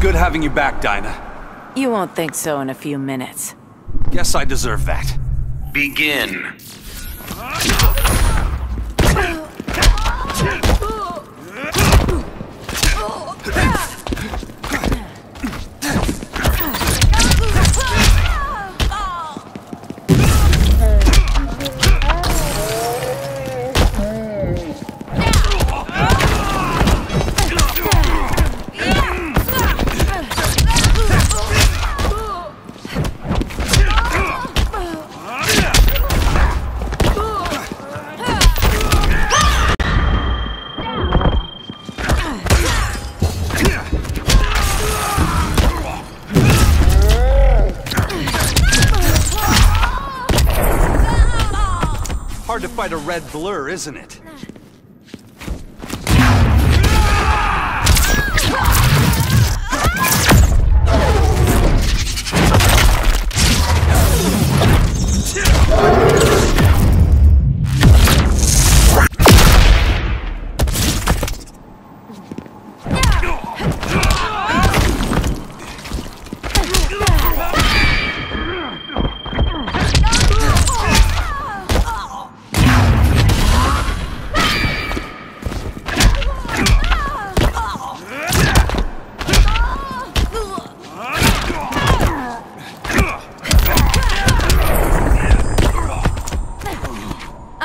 good having you back, Dinah. You won't think so in a few minutes. Guess I deserve that. Begin. Hard to fight a red blur, isn't it?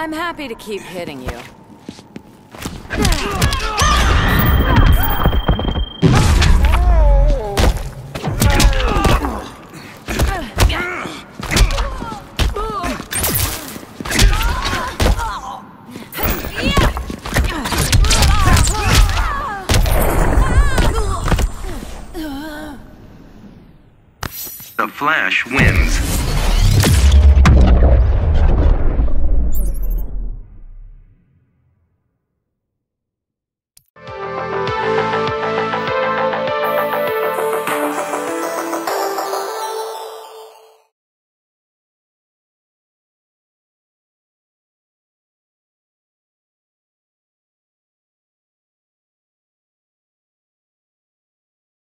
I'm happy to keep hitting you. The Flash wins.